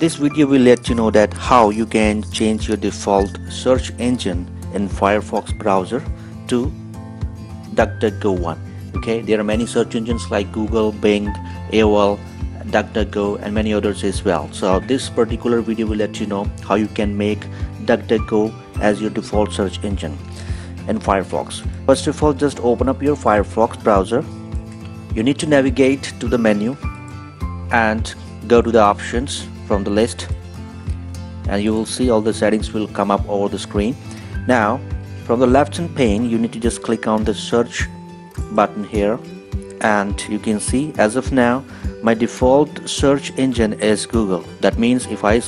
this video will let you know that how you can change your default search engine in Firefox browser to DuckDuckGo one okay? There are many search engines like Google Bing AOL DuckDuckGo and many others as well. So this particular video will let you know how you can make DuckDuckGo as your default search engine in Firefox. First of all just open up your Firefox browser. You need to navigate to the menu and go to the options from the list. And you will see all the settings will come up over the screen. Now from the left hand pane you need to just click on the search button here. And you can see as of now my default search engine is Google. That means if I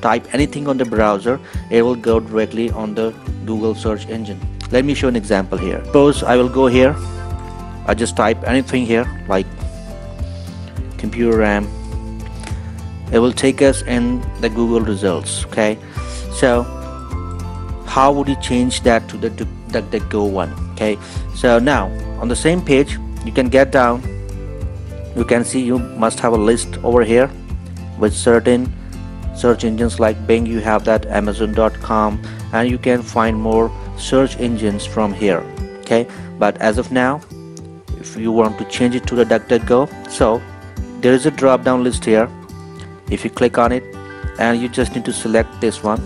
type anything on the browser it will go directly on the Google search engine. Let me show an example here. Suppose I will go here. I just type anything here like computer RAM it will take us in the Google results okay? So how would you change that to the DuckDuckGo one okay? So now on the same page you can get down you can see you must have a list over here with certain search engines like Bing you have that amazon.com and you can find more search engines from here okay? But as of now if you want to change it to the DuckDuckGo so there is a drop down list here if you click on it and you just need to select this one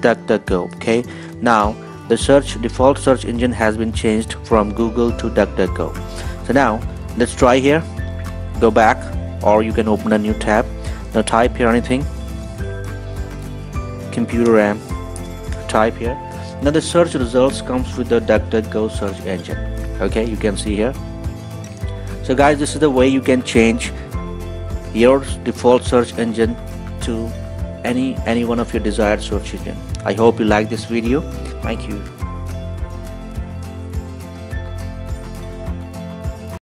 DuckDuckGo okay? Now the search default search engine has been changed from Google to DuckDuckGo. So now let's try here. Go back or you can open a new tab. Now type here anything. Computer RAM. Type here. Now the search results comes with the DuckDuckGo search engine okay? You can see here. So guys this is the way you can change your default search engine to any any one of your desired search engine. I hope you like this video. Thank you